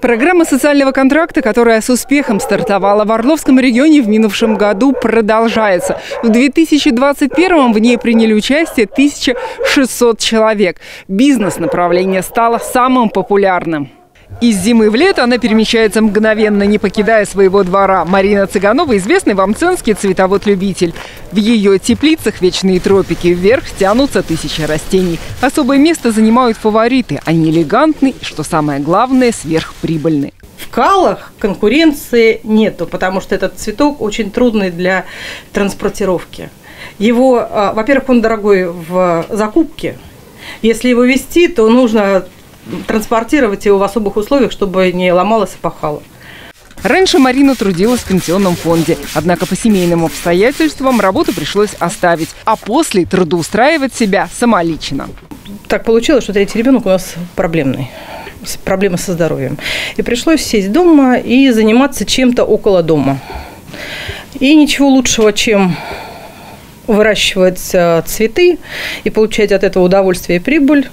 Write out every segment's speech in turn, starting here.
Программа социального контракта, которая с успехом стартовала в Орловском регионе в минувшем году, продолжается. В 2021 в ней приняли участие 1600 человек. Бизнес-направление стало самым популярным. Из зимы в лето она перемещается мгновенно, не покидая своего двора. Марина Цыганова – известный вам ценский цветовод-любитель. В ее теплицах вечные тропики. Вверх тянутся тысячи растений. Особое место занимают фавориты. Они элегантны и, что самое главное, сверхприбыльны. В калах конкуренции нету, потому что этот цветок очень трудный для транспортировки. Его, а, во-первых, он дорогой в закупке. Если его вести, то нужно транспортировать его в особых условиях, чтобы не ломалось и пахало. Раньше Марина трудилась в пенсионном фонде, однако по семейным обстоятельствам работу пришлось оставить, а после трудоустраивать себя самолично. Так получилось, что третий ребенок у нас проблемный проблемы со здоровьем. И пришлось сесть дома и заниматься чем-то около дома. И ничего лучшего, чем выращивать э, цветы и получать от этого удовольствие и прибыль,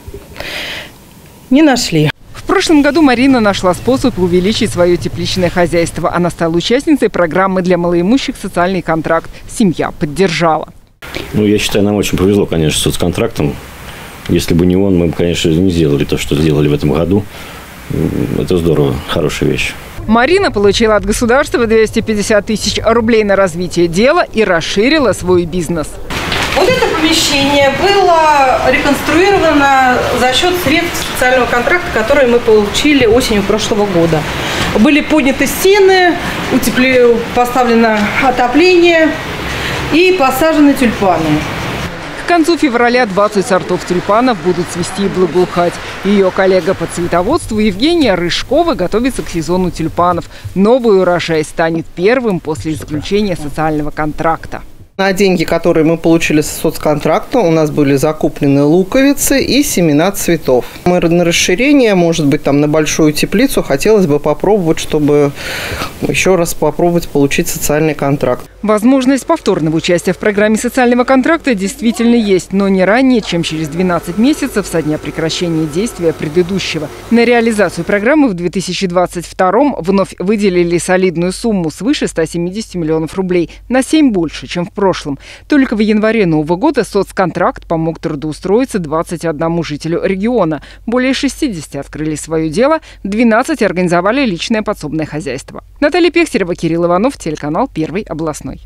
не нашли. В прошлом году Марина нашла способ увеличить свое тепличное хозяйство. Она стала участницей программы для малоимущих «Социальный контракт». Семья поддержала. Ну, я считаю, нам очень повезло, конечно, с соцконтрактом. Если бы не он, мы бы, конечно, не сделали то, что сделали в этом году. Это здорово, хорошая вещь. Марина получила от государства 250 тысяч рублей на развитие дела и расширила свой бизнес. Вот это помещение было реконструировано за счет средств социального контракта, которые мы получили осенью прошлого года. Были подняты стены, утепли... поставлено отопление и посажены тюльпаны. К концу февраля 20 сортов тюльпанов будут цвести и благоухать. Ее коллега по цветоводству Евгения Рыжкова готовится к сезону тюльпанов. Новый урожай станет первым после заключения социального контракта. На деньги, которые мы получили с соцконтракта, у нас были закуплены луковицы и семена цветов. Мы на расширение, может быть, там на большую теплицу хотелось бы попробовать, чтобы еще раз попробовать получить социальный контракт. Возможность повторного участия в программе социального контракта действительно есть, но не ранее, чем через 12 месяцев со дня прекращения действия предыдущего. На реализацию программы в 2022 вновь выделили солидную сумму свыше 170 миллионов рублей, на 7 больше, чем в прошлом прошлом. Только в январе нового года соцконтракт помог трудоустроиться 21 жителю региона. Более 60 открыли свое дело, 12 организовали личное подсобное хозяйство. Наталья Пехтерева, Кирилл Иванов, телеканал «Первый областной».